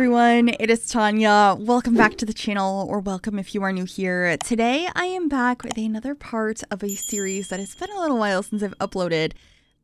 everyone, it is Tanya. Welcome back to the channel, or welcome if you are new here. Today I am back with another part of a series that has been a little while since I've uploaded,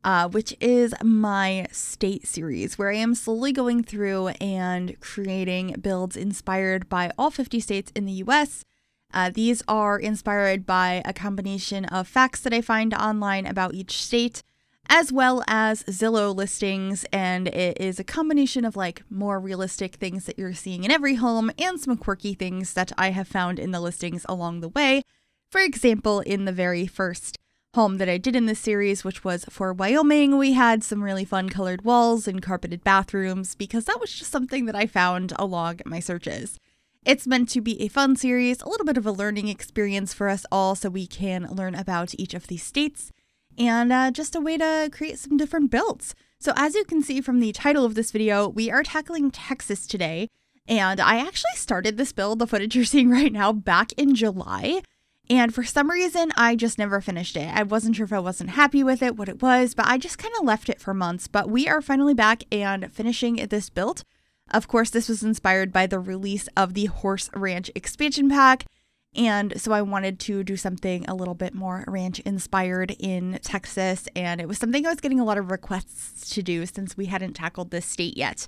uh, which is my state series, where I am slowly going through and creating builds inspired by all 50 states in the US. Uh, these are inspired by a combination of facts that I find online about each state as well as Zillow listings. And it is a combination of like more realistic things that you're seeing in every home and some quirky things that I have found in the listings along the way. For example, in the very first home that I did in this series, which was for Wyoming, we had some really fun colored walls and carpeted bathrooms because that was just something that I found along my searches. It's meant to be a fun series, a little bit of a learning experience for us all so we can learn about each of these states and uh, just a way to create some different builds. So as you can see from the title of this video, we are tackling Texas today. And I actually started this build, the footage you're seeing right now, back in July. And for some reason, I just never finished it. I wasn't sure if I wasn't happy with it, what it was, but I just kind of left it for months. But we are finally back and finishing this build. Of course, this was inspired by the release of the Horse Ranch expansion pack. And so I wanted to do something a little bit more ranch inspired in Texas. And it was something I was getting a lot of requests to do since we hadn't tackled this state yet.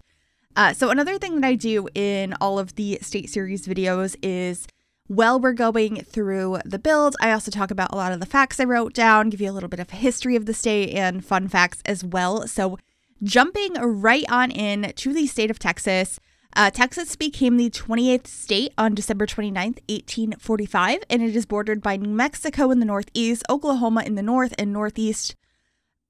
Uh, so, another thing that I do in all of the state series videos is while we're going through the build, I also talk about a lot of the facts I wrote down, give you a little bit of history of the state and fun facts as well. So, jumping right on in to the state of Texas. Uh, Texas became the 28th state on December 29th, 1845, and it is bordered by New Mexico in the northeast, Oklahoma in the north and northeast,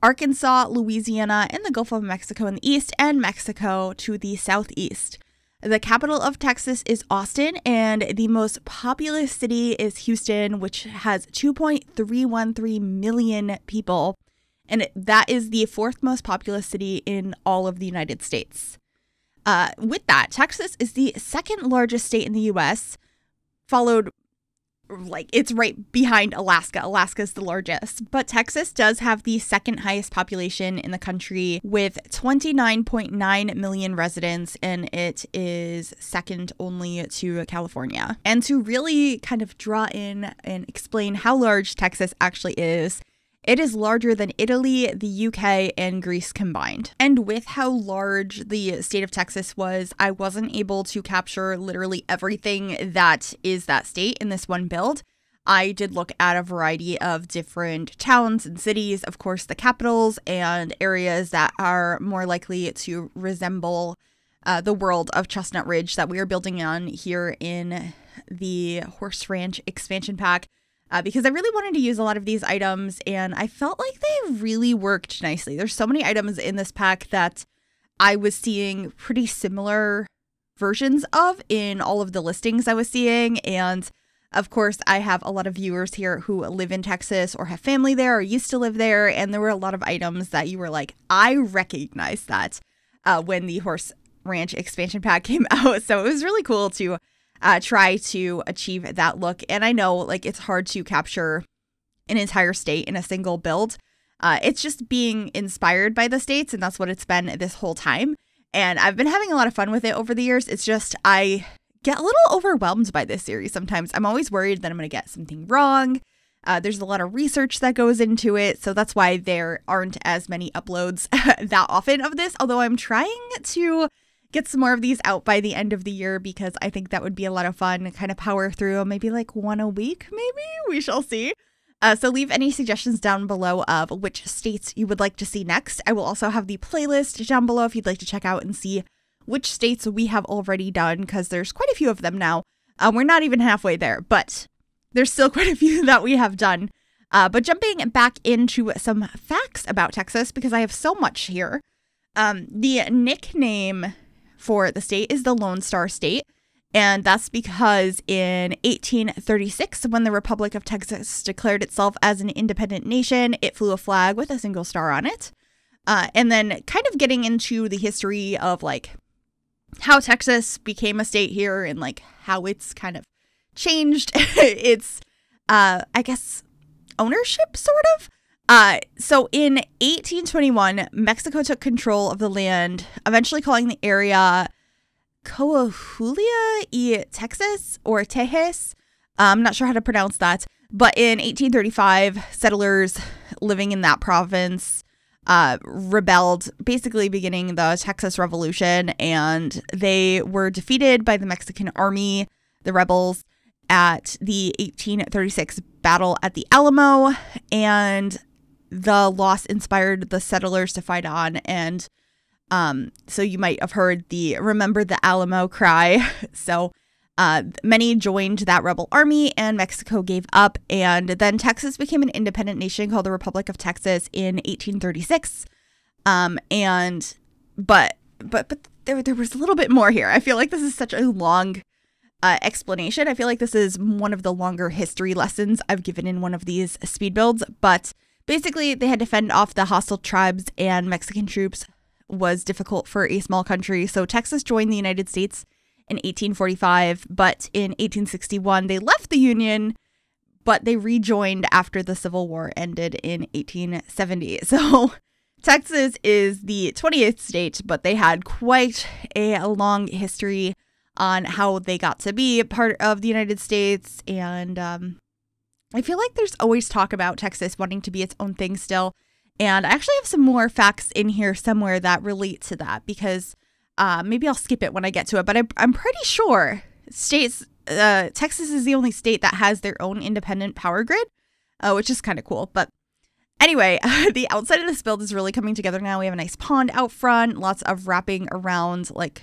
Arkansas, Louisiana, and the Gulf of Mexico in the east, and Mexico to the southeast. The capital of Texas is Austin, and the most populous city is Houston, which has 2.313 million people. And that is the fourth most populous city in all of the United States. Uh, with that, Texas is the second largest state in the U.S., followed like it's right behind Alaska. Alaska is the largest, but Texas does have the second highest population in the country with 29.9 million residents, and it is second only to California. And to really kind of draw in and explain how large Texas actually is, it is larger than Italy, the UK, and Greece combined. And with how large the state of Texas was, I wasn't able to capture literally everything that is that state in this one build. I did look at a variety of different towns and cities, of course, the capitals and areas that are more likely to resemble uh, the world of Chestnut Ridge that we are building on here in the Horse Ranch expansion pack uh, because I really wanted to use a lot of these items and I felt like they really worked nicely. There's so many items in this pack that I was seeing pretty similar versions of in all of the listings I was seeing. And of course, I have a lot of viewers here who live in Texas or have family there or used to live there. And there were a lot of items that you were like, I recognize that uh, when the Horse Ranch expansion pack came out. So it was really cool to uh, try to achieve that look. And I know like it's hard to capture an entire state in a single build. Uh, it's just being inspired by the states, and that's what it's been this whole time. And I've been having a lot of fun with it over the years. It's just I get a little overwhelmed by this series sometimes. I'm always worried that I'm going to get something wrong. Uh, there's a lot of research that goes into it, so that's why there aren't as many uploads that often of this. Although I'm trying to get some more of these out by the end of the year because I think that would be a lot of fun. Kind of power through maybe like one a week, maybe we shall see. Uh, so leave any suggestions down below of which states you would like to see next. I will also have the playlist down below if you'd like to check out and see which states we have already done because there's quite a few of them now. Uh, we're not even halfway there, but there's still quite a few that we have done. Uh, but jumping back into some facts about Texas because I have so much here. Um, the nickname for the state is the Lone Star State. And that's because in 1836, when the Republic of Texas declared itself as an independent nation, it flew a flag with a single star on it. Uh, and then, kind of getting into the history of like how Texas became a state here and like how it's kind of changed its, uh, I guess, ownership, sort of. Uh, so in 1821, Mexico took control of the land, eventually calling the area Coahuila y Texas or Tejas. I'm not sure how to pronounce that. But in 1835, settlers living in that province uh, rebelled, basically beginning the Texas Revolution, and they were defeated by the Mexican army, the rebels, at the 1836 battle at the Alamo. And the loss inspired the settlers to fight on. And um, so you might have heard the Remember the Alamo cry. so uh, many joined that rebel army, and Mexico gave up. And then Texas became an independent nation called the Republic of Texas in 1836. Um, and but but but there there was a little bit more here. I feel like this is such a long uh, explanation. I feel like this is one of the longer history lessons I've given in one of these speed builds. But basically, they had to fend off the hostile tribes, and Mexican troops was difficult for a small country. So Texas joined the United States in 1845, but in 1861 they left the Union, but they rejoined after the Civil War ended in 1870. So Texas is the 20th state, but they had quite a long history on how they got to be a part of the United States. And um, I feel like there's always talk about Texas wanting to be its own thing still. And I actually have some more facts in here somewhere that relate to that because uh, maybe I'll skip it when I get to it, but I, I'm pretty sure states, uh, Texas is the only state that has their own independent power grid, uh, which is kind of cool. But anyway, the outside of this build is really coming together now. We have a nice pond out front, lots of wrapping around like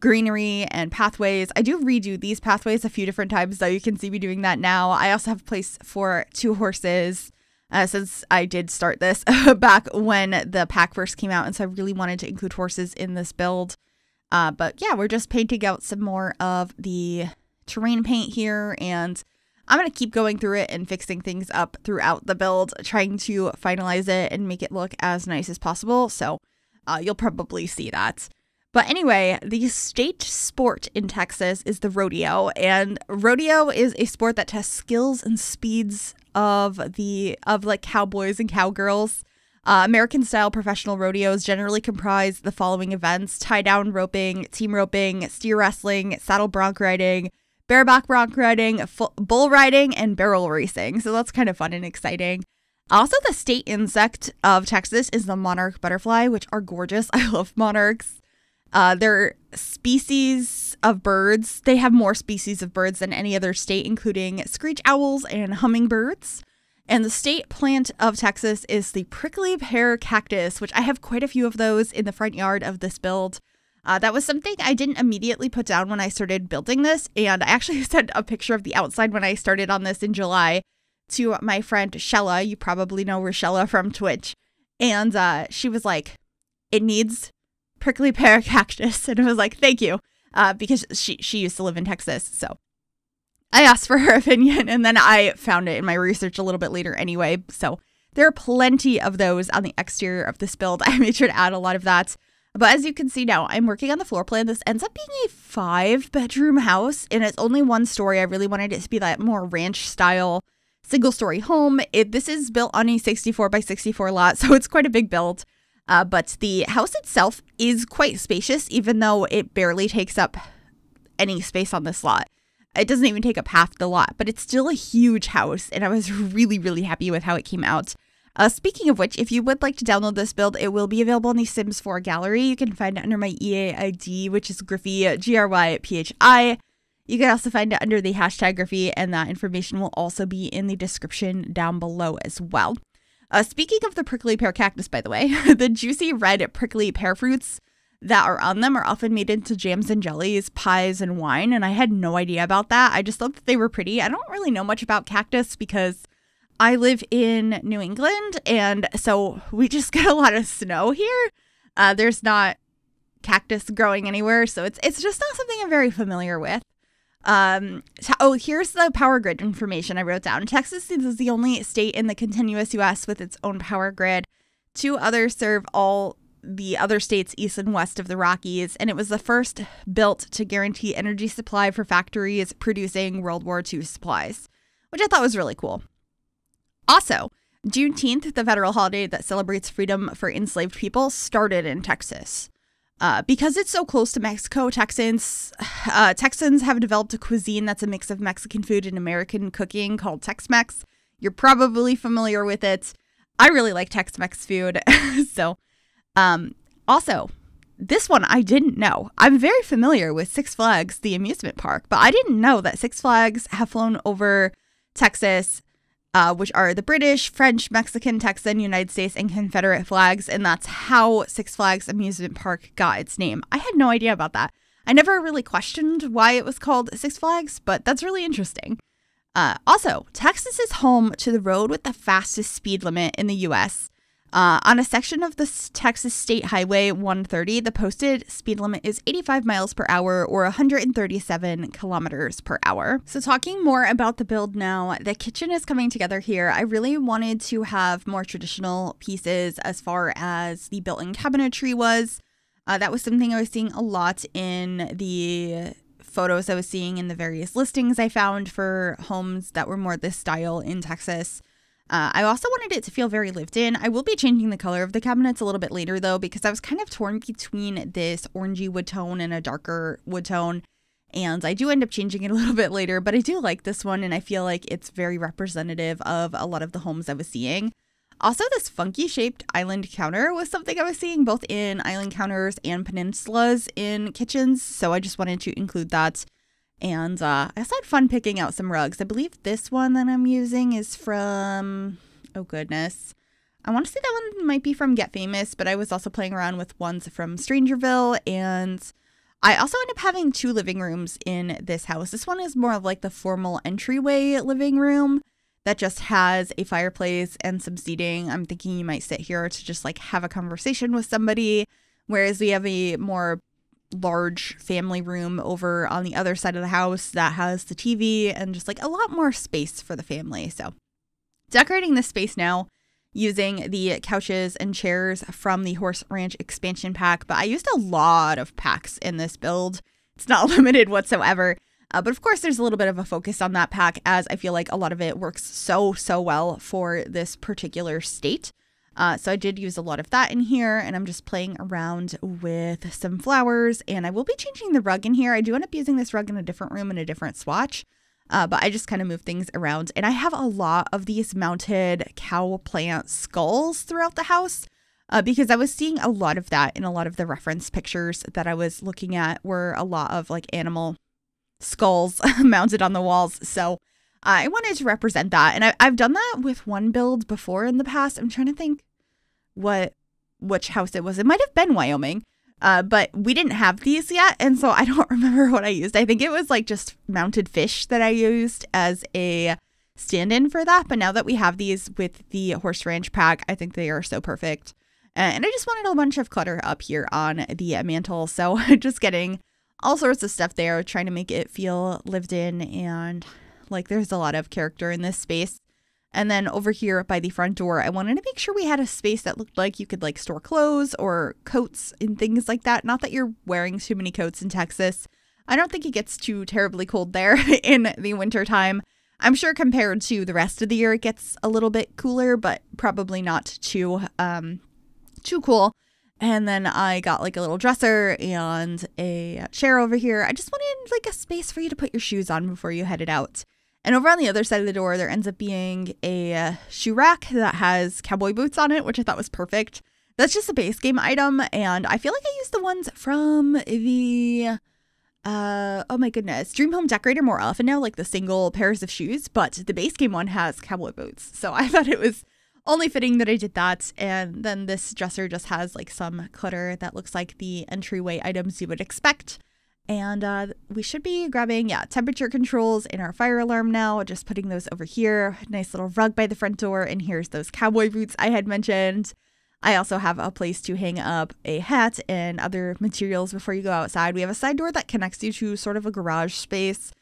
greenery and pathways. I do redo these pathways a few different times, though. You can see me doing that now. I also have a place for two horses uh, since I did start this back when the pack first came out. And so I really wanted to include horses in this build. Uh, but yeah, we're just painting out some more of the terrain paint here. And I'm going to keep going through it and fixing things up throughout the build, trying to finalize it and make it look as nice as possible. So uh, you'll probably see that. But anyway, the state sport in Texas is the rodeo, and rodeo is a sport that tests skills and speeds of the of like cowboys and cowgirls. Uh, American style professional rodeos generally comprise the following events tie down roping, team roping, steer wrestling, saddle bronc riding, bareback bronc riding, bull riding, and barrel racing. So that's kind of fun and exciting. Also, the state insect of Texas is the monarch butterfly, which are gorgeous. I love monarchs. Uh, their species of birds, they have more species of birds than any other state, including screech owls and hummingbirds. And the state plant of Texas is the prickly pear cactus, which I have quite a few of those in the front yard of this build. Uh, that was something I didn't immediately put down when I started building this. And I actually sent a picture of the outside when I started on this in July to my friend Shella. You probably know Rochella from Twitch. And uh, she was like, it needs prickly pear cactus. And was like, thank you. Uh, because she, she used to live in Texas. So I asked for her opinion and then I found it in my research a little bit later anyway. So there are plenty of those on the exterior of this build. I made sure to add a lot of that. But as you can see now, I'm working on the floor plan. This ends up being a five bedroom house and it's only one story. I really wanted it to be that more ranch style single story home. It, this is built on a 64 by 64 lot, so it's quite a big build. Uh, but the house itself is quite spacious, even though it barely takes up any space on this lot. It doesn't even take up half the lot, but it's still a huge house, and I was really, really happy with how it came out. Uh, speaking of which, if you would like to download this build, it will be available in the Sims 4 gallery. You can find it under my EA ID, which is Gryphi, G R Y P H I. You can also find it under the hashtag Gryphi, and that information will also be in the description down below as well. Uh, speaking of the prickly pear cactus, by the way, the juicy red prickly pear fruits that are on them are often made into jams and jellies, pies, and wine. And I had no idea about that. I just thought that they were pretty. I don't really know much about cactus because I live in New England. And so we just get a lot of snow here. Uh, there's not cactus growing anywhere. So it's, it's just not something I'm very familiar with. Um, oh, here's the power grid information I wrote down. Texas is the only state in the continuous U.S. with its own power grid. Two others serve all the other states east and west of the Rockies, and it was the first built to guarantee energy supply for factories producing World War II supplies, which I thought was really cool. Also, Juneteenth, the federal holiday that celebrates freedom for enslaved people, started in Texas. Uh, because it's so close to Mexico, Texans uh, Texans have developed a cuisine that's a mix of Mexican food and American cooking called Tex-Mex. You're probably familiar with it. I really like Tex-Mex food, so um, also this one I didn't know. I'm very familiar with Six Flags, the amusement park, but I didn't know that Six Flags have flown over Texas uh, which are the British, French, Mexican, Texan, United States, and Confederate flags. And that's how Six Flags Amusement Park got its name. I had no idea about that. I never really questioned why it was called Six Flags, but that's really interesting. Uh, also, Texas is home to the road with the fastest speed limit in the US. Uh, on a section of the Texas State Highway 130, the posted speed limit is 85 miles per hour or 137 kilometers per hour. So, talking more about the build now, the kitchen is coming together here. I really wanted to have more traditional pieces as far as the built in cabinetry was. Uh, that was something I was seeing a lot in the photos I was seeing in the various listings I found for homes that were more this style in Texas. Uh, I also wanted it to feel very lived in. I will be changing the color of the cabinets a little bit later though, because I was kind of torn between this orangey wood tone and a darker wood tone. And I do end up changing it a little bit later, but I do like this one and I feel like it's very representative of a lot of the homes I was seeing. Also, this funky shaped island counter was something I was seeing both in island counters and peninsulas in kitchens, so I just wanted to include that. And uh, I also had fun picking out some rugs. I believe this one that I'm using is from, oh goodness. I want to say that one might be from Get Famous, but I was also playing around with ones from Strangerville. And I also end up having two living rooms in this house. This one is more of like the formal entryway living room that just has a fireplace and some seating. I'm thinking you might sit here to just like have a conversation with somebody. Whereas we have a more large family room over on the other side of the house that has the TV and just like a lot more space for the family. So, decorating this space now using the couches and chairs from the Horse Ranch expansion pack, but I used a lot of packs in this build. It's not limited whatsoever. Uh, but of course, there's a little bit of a focus on that pack as I feel like a lot of it works so, so well for this particular state. Uh, so I did use a lot of that in here and I'm just playing around with some flowers and I will be changing the rug in here. I do end up using this rug in a different room in a different swatch. Uh, but I just kind of move things around. And I have a lot of these mounted cow plant skulls throughout the house uh, because I was seeing a lot of that in a lot of the reference pictures that I was looking at were a lot of like animal skulls mounted on the walls. So I wanted to represent that. And I, I've done that with one build before in the past. I'm trying to think what which house it was. It might have been Wyoming. Uh, but we didn't have these yet, and so I don't remember what I used. I think it was like just mounted fish that I used as a stand-in for that. But now that we have these with the horse ranch pack, I think they are so perfect. And I just wanted a bunch of clutter up here on the mantle, so just getting all sorts of stuff there, trying to make it feel lived in and like there's a lot of character in this space. And then over here by the front door, I wanted to make sure we had a space that looked like you could like store clothes or coats and things like that. Not that you're wearing too many coats in Texas. I don't think it gets too terribly cold there in the wintertime. I'm sure compared to the rest of the year, it gets a little bit cooler, but probably not too um too cool. And then I got like a little dresser and a chair over here. I just wanted like a space for you to put your shoes on before you headed out. And over on the other side of the door, there ends up being a uh, shoe rack that has cowboy boots on it, which I thought was perfect. That's just a base game item, and I feel like I used the ones from the uh oh my goodness dream home decorator more often now like the single pairs of shoes but the base game one has cowboy boots so i thought it was only fitting that i did that and then this dresser just has like some clutter that looks like the entryway items you would expect and uh, we should be grabbing, yeah, temperature controls in our fire alarm now, just putting those over here. Nice little rug by the front door. And here's those cowboy boots I had mentioned. I also have a place to hang up a hat and other materials before you go outside. We have a side door that connects you to sort of a garage space.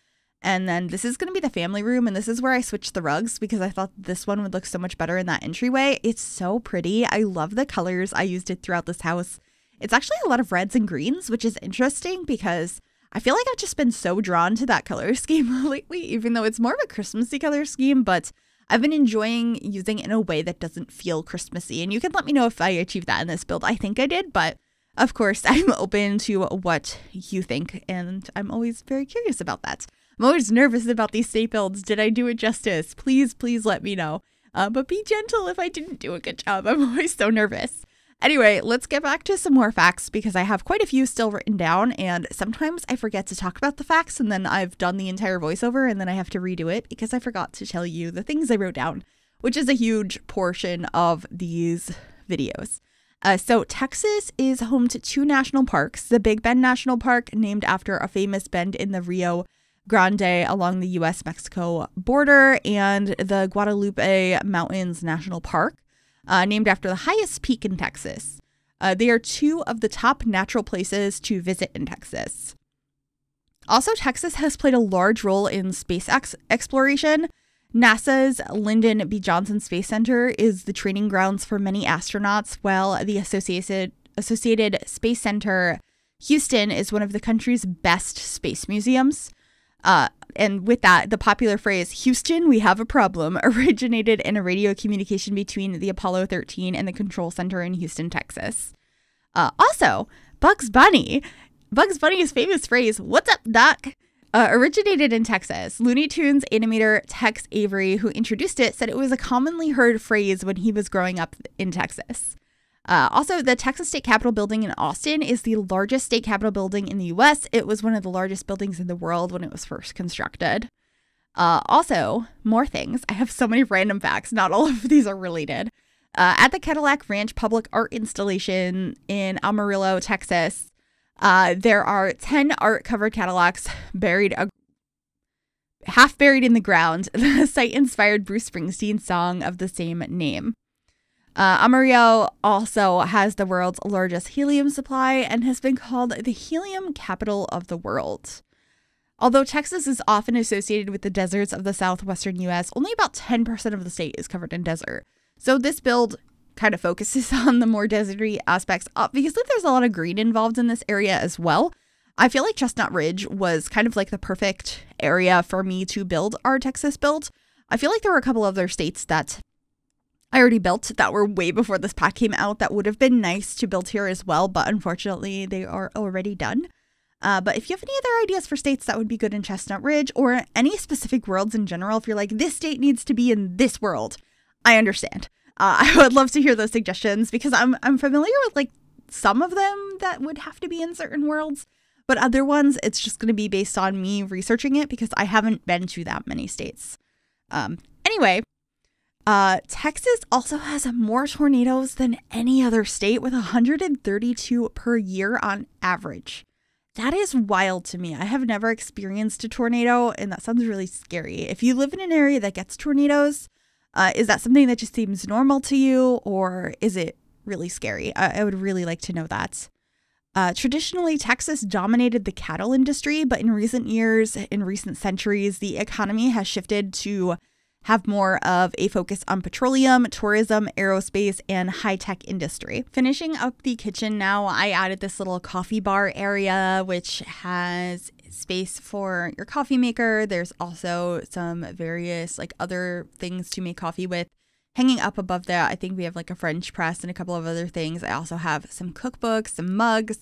And then this is going to be the family room. And this is where I switched the rugs because I thought this one would look so much better in that entryway. It's so pretty. I love the colors. I used it throughout this house. It's actually a lot of reds and greens, which is interesting because I feel like I've just been so drawn to that color scheme lately, even though it's more of a Christmassy color scheme, but I've been enjoying using it in a way that doesn't feel Christmassy. And you can let me know if I achieved that in this build. I think I did, but Of course, I'm open to what you think, and I'm always very curious about that. I'm always nervous about these state builds. Did I do it justice? Please, please let me know. Uh, but be gentle if I didn't do a good job. I'm always so nervous. Anyway, let's get back to some more facts because I have quite a few still written down, and sometimes I forget to talk about the facts, and then I've done the entire voiceover, and then I have to redo it because I forgot to tell you the things I wrote down, which is a huge portion of these videos. Uh, so, Texas is home to two national parks the Big Bend National Park, named after a famous bend in the Rio Grande along the US Mexico border, and the Guadalupe Mountains National Park uh, named after the highest peak in Texas. Uh, they are two of the top natural places to visit in Texas. Also, Texas has played a large role in space ex- exploration. NASA's Lyndon B. Johnson Space Center is the training grounds for many astronauts, while the Associated, Associated Space Center Houston is one of the country's best space museums. Uh, and with that, the popular phrase, Houston, we have a problem, originated in a radio communication between the Apollo 13 and the control center in Houston, Texas. Uh, also, Bugs Bunny, Bugs Bunny's famous phrase, What's up, Doc? Uh, originated in Texas. Looney Tunes animator Tex Avery, who introduced it, said it was a commonly heard phrase when he was growing up in Texas. Uh, also, the Texas State Capitol building in Austin is the largest state capitol building in the US. It was one of the largest buildings in the world when it was first constructed. Uh, also, more things. I have so many random facts. Not all of these are related. Uh, at the Cadillac Ranch Public Art Installation in Amarillo, Texas, uh, there are 10 art covered Cadillacs buried, a- half buried in the ground. The site inspired Bruce Springsteen's song of the same name. Uh, Amarillo also has the world's largest helium supply and has been called the helium capital of the world. Although Texas is often associated with the deserts of the southwestern US, only about 10% of the state is covered in desert. So this build kind of focuses on the more deserty aspects. Obviously, there's a lot of green involved in this area as well. I feel like Chestnut Ridge was kind of like the perfect area for me to build our Texas build. I feel like there were a couple other states that I already built that were way before this pack came out that would have been nice to build here as well, but unfortunately they are already done. Uh, but if you have any other ideas for states that would be good in Chestnut Ridge or any specific worlds in general, if you're like, this state needs to be in this world, I understand. Uh, I would love to hear those suggestions because I'm, I'm familiar with like some of them that would have to be in certain worlds, but other ones, it's just going to be based on me researching it because I haven't been to that many states. Um, anyway, uh, Texas also has more tornadoes than any other state with 132 per year on average. That is wild to me. I have never experienced a tornado, and that sounds really scary. If you live in an area that gets tornadoes, uh, is that something that just seems normal to you, or is it really scary? I, I would really like to know that. Uh, traditionally, Texas dominated the cattle industry, but in recent years, in recent centuries, the economy has shifted to have more of a focus on petroleum, tourism, aerospace, and high tech industry. Finishing up the kitchen now, I added this little coffee bar area, which has space for your coffee maker. There's also some various like other things to make coffee with. Hanging up above that, I think we have like a French press and a couple of other things. I also have some cookbooks, some mugs.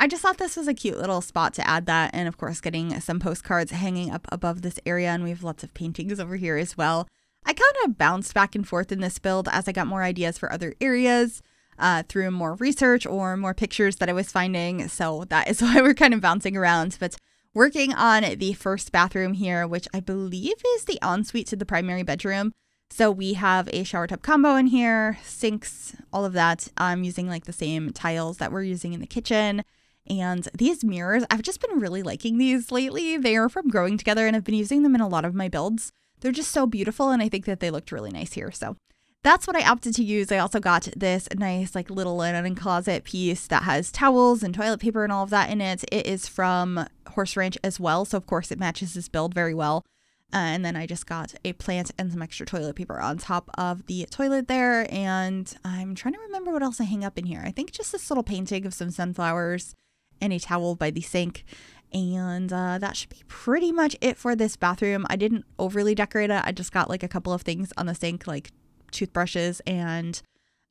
I just thought this was a cute little spot to add that. And of course, getting some postcards hanging up above this area. And we have lots of paintings over here as well. I kind of bounced back and forth in this build as I got more ideas for other areas uh, through more research or more pictures that I was finding. So that is why we're kind of bouncing around. But working on the first bathroom here, which I believe is the ensuite to the primary bedroom. So we have a shower tub combo in here, sinks, all of that. I'm using like the same tiles that we're using in the kitchen. And these mirrors, I've just been really liking these lately. They are from Growing Together and I've been using them in a lot of my builds. They're just so beautiful and I think that they looked really nice here. So that's what I opted to use. I also got this nice like little linen closet piece that has towels and toilet paper and all of that in it. It is from Horse Ranch as well, so of course it matches this build very well. Uh, and then I just got a plant and some extra toilet paper on top of the toilet there. And I'm trying to remember what else I hang up in here. I think just this little painting of some sunflowers and a towel by the sink. And uh, that should be pretty much it for this bathroom. I didn't overly decorate it. I just got like a couple of things on the sink, like toothbrushes and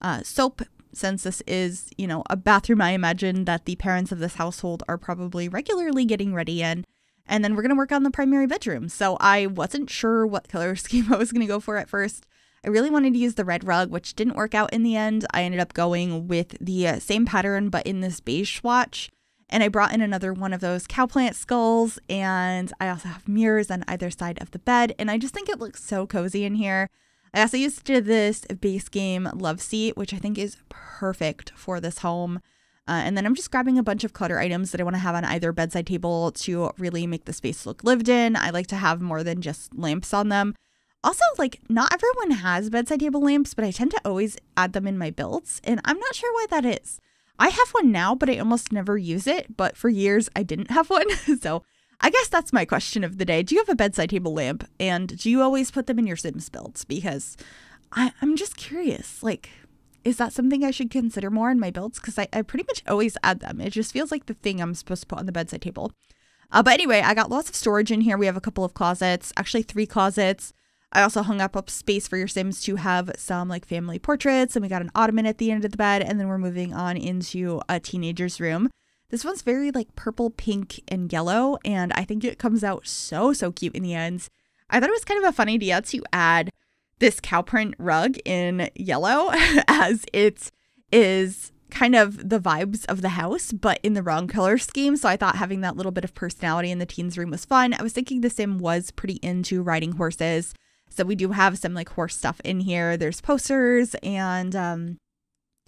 uh, soap since this is, you know, a bathroom I imagine that the parents of this household are probably regularly getting ready in. And then we're going to work on the primary bedroom. So I wasn't sure what color scheme I was going to go for at first. I really wanted to use the red rug, which didn't work out in the end. I ended up going with the uh, same pattern, but in this beige swatch. And I brought in another one of those cowplant skulls, and I also have mirrors on either side of the bed. And I just think it looks so cozy in here. I also used this base game love seat, which I think is perfect for this home. Uh, and then I'm just grabbing a bunch of clutter items that I want to have on either bedside table to really make the space look lived in. I like to have more than just lamps on them. Also, like, not everyone has bedside table lamps, but I tend to always add them in my builds, and I'm not sure why that is. I have one now, but I almost never use it, but for years I didn't have one. so I guess that's my question of the day. Do you have a bedside table lamp? And do you always put them in your Sims builds? Because I, I'm just curious. Like, is that something I should consider more in my builds? Because I, I pretty much always add them. It just feels like the thing I'm supposed to put on the bedside table. Uh, but anyway, I got lots of storage in here. We have a couple of closets, actually, three closets. I also hung up a space for your Sims to have some like family portraits, and we got an ottoman at the end of the bed, and then we're moving on into a teenager's room. This one's very like purple, pink, and yellow, and I think it comes out so, so cute in the ends. I thought it was kind of a fun idea to add this cow print rug in yellow as it is kind of the vibes of the house, but in the wrong color scheme. So I thought having that little bit of personality in the teens room was fun. I was thinking the sim was pretty into riding horses. So we do have some like horse stuff in here. There's posters and um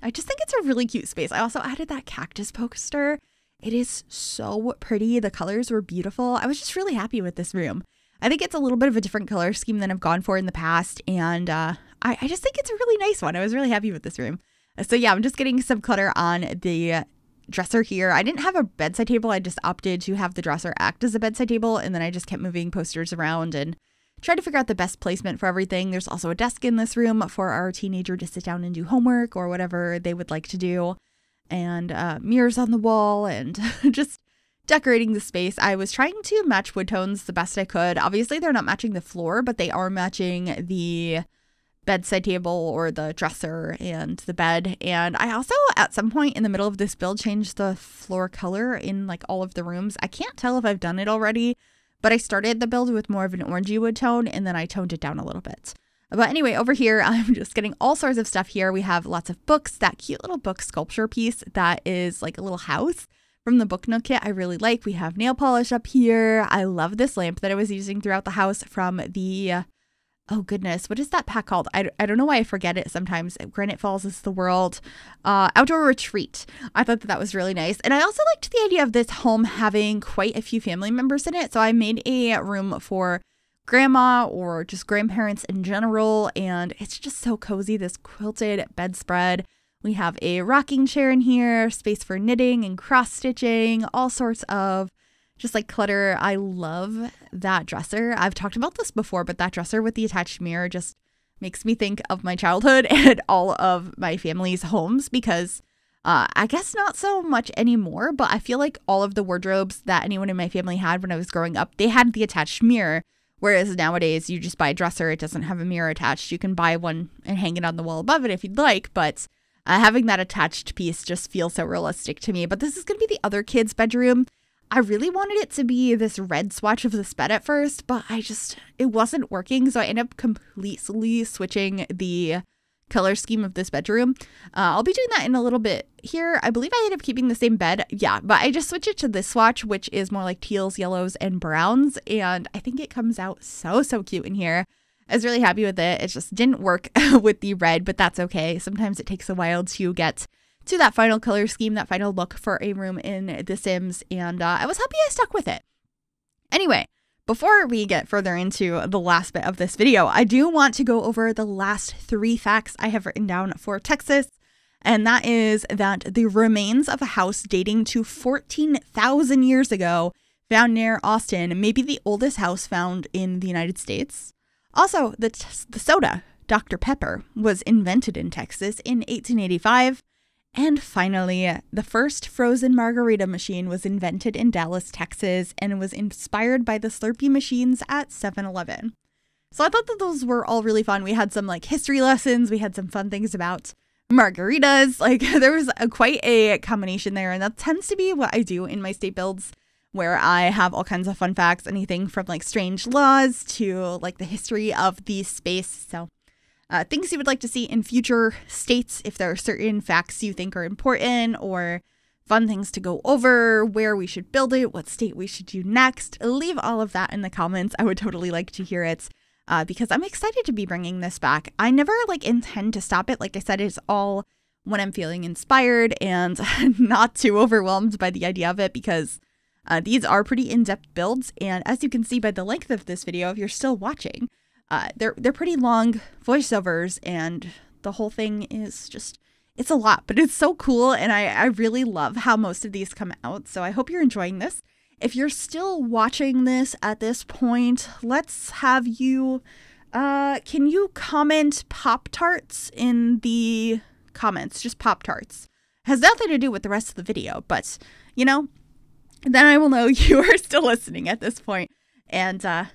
I just think it's a really cute space. I also added that cactus poster. It is so pretty. The colors were beautiful. I was just really happy with this room. I think it's a little bit of a different color scheme than I've gone for in the past. And uh, I, I just think it's a really nice one. I was really happy with this room. So, yeah, I'm just getting some clutter on the dresser here. I didn't have a bedside table. I just opted to have the dresser act as a bedside table. And then I just kept moving posters around and tried to figure out the best placement for everything. There's also a desk in this room for our teenager to sit down and do homework or whatever they would like to do. And uh, mirrors on the wall and just decorating the space. I was trying to match wood tones the best I could. Obviously, they're not matching the floor, but they are matching the bedside table or the dresser and the bed. And I also, at some point in the middle of this build, changed the floor color in like all of the rooms. I can't tell if I've done it already, but I started the build with more of an orangey wood tone and then I toned it down a little bit. But anyway, over here, I'm just getting all sorts of stuff here. We have lots of books, that cute little book sculpture piece that is like a little house from the Book Nook kit I really like. We have nail polish up here. I love this lamp that I was using throughout the house from the, oh goodness, what is that pack called? I, I don't know why I forget it sometimes. Granite Falls is the world. Uh, outdoor Retreat. I thought that that was really nice. And I also liked the idea of this home having quite a few family members in it. So I made a room for grandma or just grandparents in general. And it's just so cozy, this quilted bedspread. We have a rocking chair in here, space for knitting and cross stitching, all sorts of just like clutter. I love that dresser. I've talked about this before, but that dresser with the attached mirror just makes me think of my childhood and all of my family's homes because uh, I guess not so much anymore, but I feel like all of the wardrobes that anyone in my family had when I was growing up, they had the attached mirror. Whereas nowadays, you just buy a dresser, it doesn't have a mirror attached. You can buy one and hang it on the wall above it if you'd like, but uh, having that attached piece just feels so realistic to me. But this is going to be the other kid's bedroom. I really wanted it to be this red swatch of this bed at first, but I just, it wasn't working. So I ended up completely switching the color scheme of this bedroom. Uh, I'll be doing that in a little bit here. I believe I ended up keeping the same bed. Yeah, but I just switched it to this swatch, which is more like teals, yellows, and browns. And I think it comes out so, so cute in here. I was really happy with it. It just didn't work with the red, but that's okay. Sometimes it takes a while to get to that final color scheme, that final look for a room in The Sims, and uh, I was happy I stuck with it. Anyway, before we get further into the last bit of this video, I do want to go over the last three facts I have written down for Texas. And that is that the remains of a house dating to 14,000 years ago found near Austin may be the oldest house found in the United States. Also, the, the soda, Dr. Pepper, was invented in Texas in 1885. And finally, the first frozen margarita machine was invented in Dallas, Texas, and was inspired by the Slurpee machines at 7 Eleven. So I thought that those were all really fun. We had some like history lessons, we had some fun things about margaritas. Like there was a, quite a combination there, and that tends to be what I do in my state builds, where I have all kinds of fun facts, anything from like strange laws to like the history of the space. So. Uh, things you would like to see in future states, if there are certain facts you think are important or fun things to go over, where we should build it, what state we should do next. Leave all of that in the comments. I would totally like to hear it uh, because I'm excited to be bringing this back. I never like intend to stop it. Like I said, it's all when I'm feeling inspired and not too overwhelmed by the idea of it because uh, these are pretty in-depth builds. And as you can see by the length of this video, if you're still watching, uh, they're they're pretty long voiceovers and the whole thing is just it's a lot, but it's so cool. And I, I really love how most of these come out. So I hope you're enjoying this. If you're still watching this at this point, let's have you. Uh, can you comment Pop Tarts in the comments? Just Pop Tarts. Has nothing to do with the rest of the video, but you know, then I will know you are still listening at this point. And uh,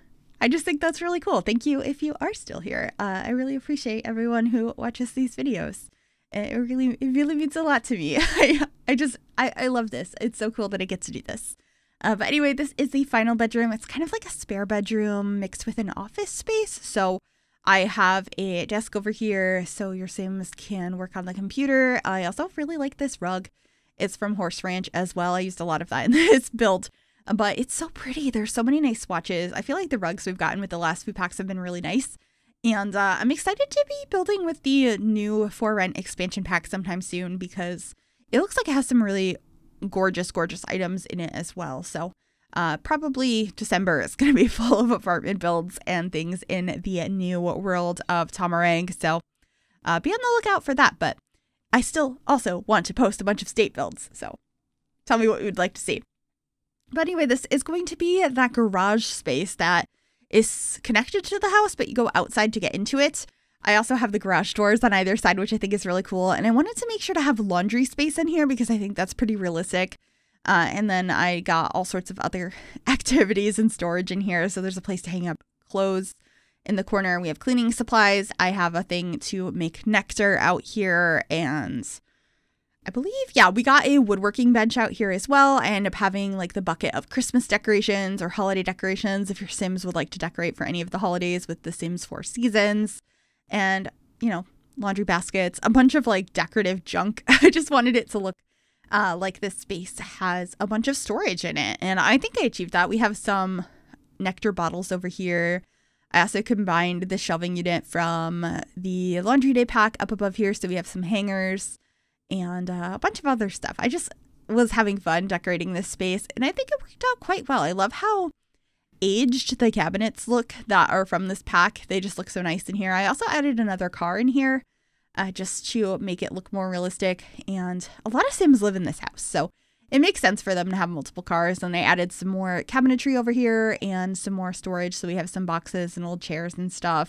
I just think that's really cool. Thank you if you are still here. Uh, I really appreciate everyone who watches these videos it really it really means a lot to me. I I just I, I love this. It's so cool that I get to do this. Uh, but anyway, this is the final bedroom. It's kind of like a spare bedroom mixed with an office space. So I have a desk over here so your Sims can work on the computer. I also really like this rug. It's from Horse Ranch as well. I used a lot of that in this build. But it's so pretty. There's so many nice swatches. I feel like the rugs we've gotten with the last few packs have been really nice. And uh, I'm excited to be building with the new For Rent expansion pack sometime soon because it looks like it has some really gorgeous, gorgeous items in it as well. So uh, probably December is going to be full of apartment builds and things in the new world of Tomarang. So uh, be on the lookout for that. But I still also want to post a bunch of state builds. So tell me what you would like to see. But anyway, this is going to be that garage space that is connected to the house, but you go outside to get into it. I also have the garage doors on either side, which I think is really cool. And I wanted to make sure to have laundry space in here because I think that's pretty realistic. Uh, and then I got all sorts of other activities and storage in here. So there's a place to hang up clothes in the corner. We have cleaning supplies. I have a thing to make nectar out here and I believe, yeah, we got a woodworking bench out here as well. I end up having like the bucket of Christmas decorations or holiday decorations if your Sims would like to decorate for any of the holidays with the Sims Four Seasons. And, you know, laundry baskets, a bunch of like decorative junk. I just wanted it to look uh, like this space has a bunch of storage in it. And I think I achieved that. We have some nectar bottles over here. I also combined the shelving unit from the laundry day pack up above here. So we have some hangers and uh, a bunch of other stuff. I just was having fun decorating this space, and I think it worked out quite well. I love how aged the cabinets look that are from this pack. They just look so nice in here. I also added another car in here uh, just to make it look more realistic. And a lot of Sims live in this house, so it makes sense for them to have multiple cars. And I added some more cabinetry over here and some more storage. So we have some boxes and old chairs and stuff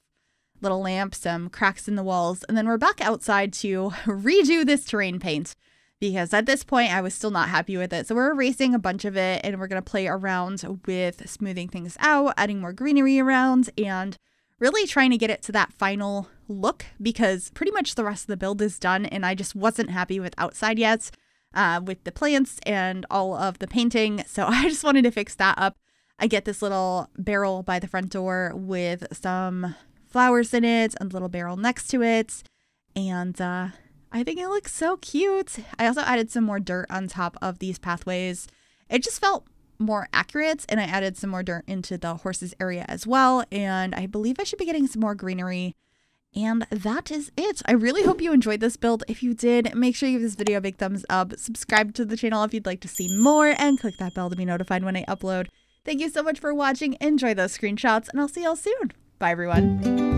little lamp, some cracks in the walls, and then we're back outside to redo this terrain paint because at this point I was still not happy with it. So we're erasing a bunch of it and we're going to play around with smoothing things out, adding more greenery around, and really trying to get it to that final look because pretty much the rest of the build is done and I just wasn't happy with outside yet uh, with the plants and all of the painting. So I just wanted to fix that up. I get this little barrel by the front door with some flowers in it and a little barrel next to it. And uh, I think it looks so cute. I also added some more dirt on top of these pathways. It just felt more accurate and I added some more dirt into the horses area as well. And I believe I should be getting some more greenery. And that is it. I really hope you enjoyed this build. If you did, make sure you give this video a big thumbs up, subscribe to the channel if you'd like to see more, and click that bell to be notified when I upload. Thank you so much for watching. Enjoy those screenshots, and I'll see y'all soon. Bye, everyone.